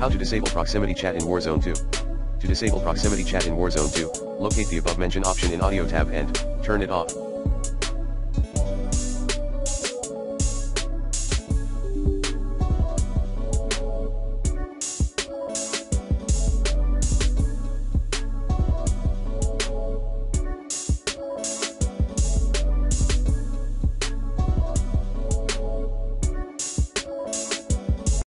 How to disable proximity chat in Warzone 2. To disable proximity chat in Warzone 2, locate the above mentioned option in audio tab and, turn it off.